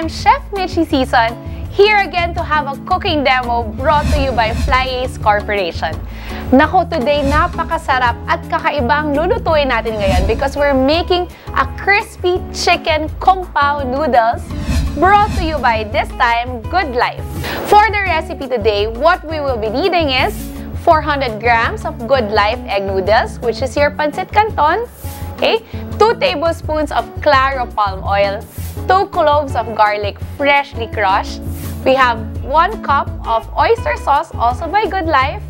I'm Chef Michi Season, here again to have a cooking demo brought to you by Fly Ace Corporation. Nako, today napakasarap at kakaibang lulutuin natin ngayon because we're making a crispy chicken kung pao noodles brought to you by this time Good Life. For the recipe today, what we will be needing is 400 grams of Good Life egg noodles, which is your pancit canton, okay? 2 tablespoons of claro palm oil, 2 cloves of garlic freshly crushed. We have 1 cup of oyster sauce, also by Good Life,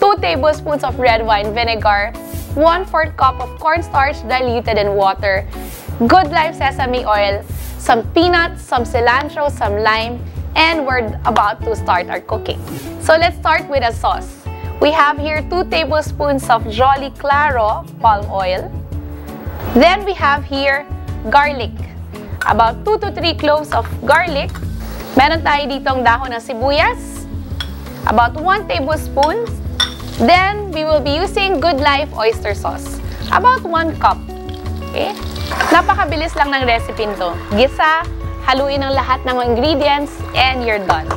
2 tablespoons of red wine vinegar, 1 4 cup of cornstarch diluted in water, Good Life sesame oil, some peanuts, some cilantro, some lime, and we're about to start our cooking. So let's start with a sauce. We have here 2 tablespoons of Jolly Claro palm oil. Then we have here garlic. About 2 to 3 cloves of garlic. Meron tayo ditong dahon ng sibuyas. About 1 tablespoon Then, we will be using Good Life oyster sauce. About 1 cup. Okay? Napakabilis lang ng recipe nito. Gisa, haluin ang lahat ng ingredients, and you're done.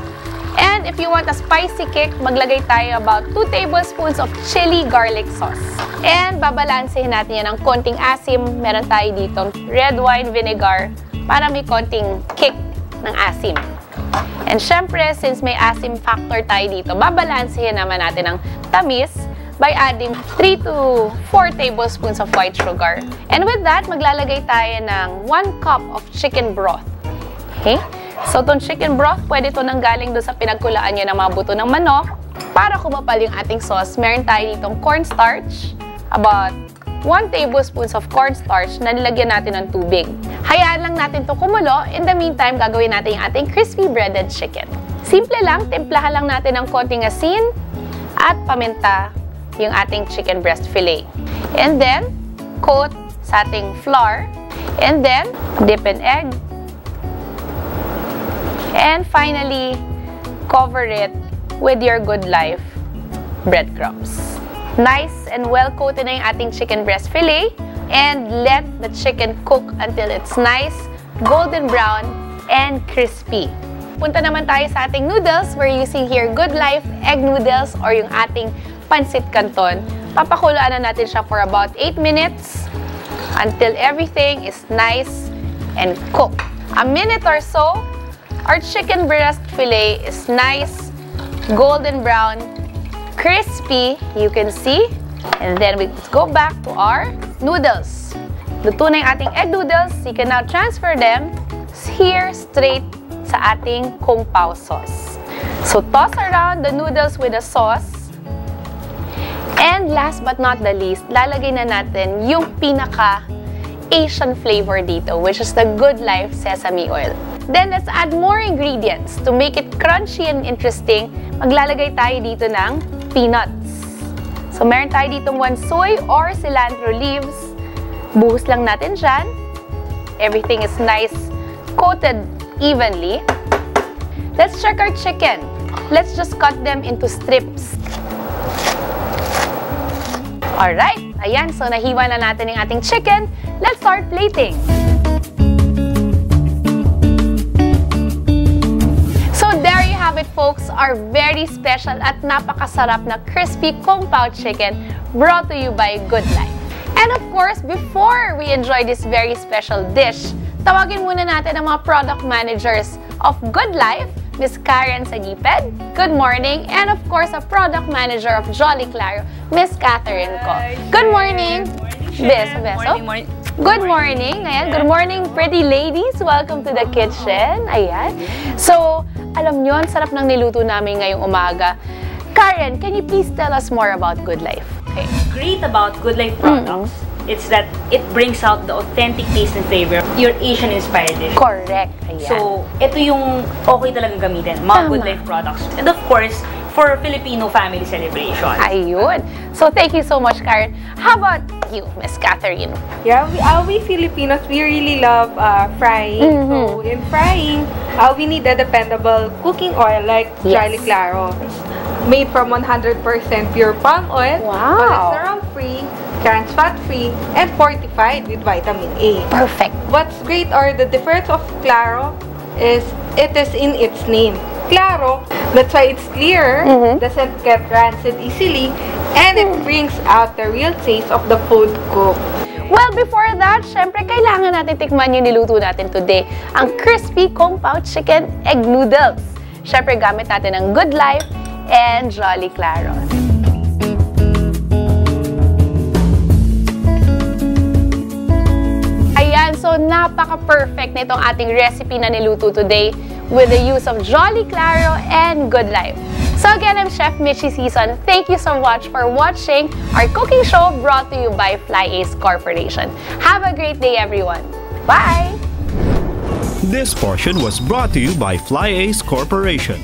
And if you want a spicy kick, maglagay tayo about 2 tablespoons of chili garlic sauce. And babalansehin natin yan ng konting asim. Meron tayo dito red wine vinegar para may konting kick ng asim. And syempre, since may asim factor tayo dito, babalansehin naman natin ang tamis by adding 3 to 4 tablespoons of white sugar. And with that, maglalagay tayo ng 1 cup of chicken broth. Okay? So, itong chicken broth, pwede ito nang galing doon sa pinagkulaan nyo ng mga buto ng manok. Para kumapal yung ating sauce, meron tayo ditong cornstarch, about 1 tablespoons of cornstarch na nilagyan natin ng tubig. Hayaan lang natin to kumulo. In the meantime, gagawin natin yung ating crispy breaded chicken. Simple lang, timplahan lang natin ng konting asin at paminta yung ating chicken breast fillet. And then, coat sa ating flour. And then, dip in egg. And finally, cover it with your Good Life breadcrumbs. Nice and well-coated na yung ating chicken breast fillet. And let the chicken cook until it's nice, golden brown, and crispy. Punta naman tayo sa ating noodles. We're using here Good Life egg noodles or yung ating pancit canton. Papakulaan na natin siya for about 8 minutes until everything is nice and cooked. A minute or so, our chicken breast fillet is nice, golden brown, crispy, you can see. And then we go back to our noodles. Luto na yung ating egg noodles. You can now transfer them here straight sa ating kung pao sauce. So toss around the noodles with the sauce. And last but not the least, lalagay na natin yung pinaka Asian flavor dito, which is the Good Life sesame oil. Then, let's add more ingredients. To make it crunchy and interesting, maglalagay tayo dito ng peanuts. So, meron tayo ditong one soy or cilantro leaves. Buhos lang natin dyan. Everything is nice, coated evenly. Let's check our chicken. Let's just cut them into strips. Alright, ayan. So, nahiwa na natin yung ating chicken. Let's start plating. Our very special at napakasarap na crispy kung pao chicken brought to you by Good Life. And of course, before we enjoy this very special dish, tawagin muna natin ang mga product managers of Good Life Miss Karen Sagiped. Good morning. And of course, a product manager of Jolly Claro, Miss Catherine Ko. Good morning. Beso, beso. Good morning. Ayan, good morning, pretty ladies. Welcome to the kitchen. Ayan. So, alam nyo, ang sarap ng niluto namin ngayong umaga. Karen, can you please tell us more about Good Life? Okay. Great about Good Life products. It's that it brings out the authentic taste and flavor. Your Asian-inspired dish. Correct. Ayan. So, ito yung okay talagang gamitin, mga Tama. Good Life products. And of course, for Filipino family celebration. Ayun. So, thank you so much, Karen. How about you, Miss Catherine? Yeah, we, uh, we Filipinos, we really love uh, frying. So, in frying, uh, we need a dependable cooking oil like Yes. Jolly Claro. Made from 100% pure palm oil, Wow. cholesterol-free, trans fat-free, and fortified with vitamin A. Perfect. What's great are the difference of Claro is it is in its name. Claro, that's why it's clear, doesn't get rancid easily, and it brings out the real taste of the food cooked. Well, before that, syempre, kailangan natin tikman yung niluto natin today. Ang crispy Pao Chicken Egg Noodles. Syempre, gamit natin ang Good Life and Jolly Claro. Ayan, so napaka-perfect nitong ating recipe na niluto today with the use of Jolly Claro and Good Life. So again, I'm Chef Michi Season. Thank you so much for watching our cooking show brought to you by Fly Ace Corporation. Have a great day, everyone. Bye! This portion was brought to you by Fly Ace Corporation.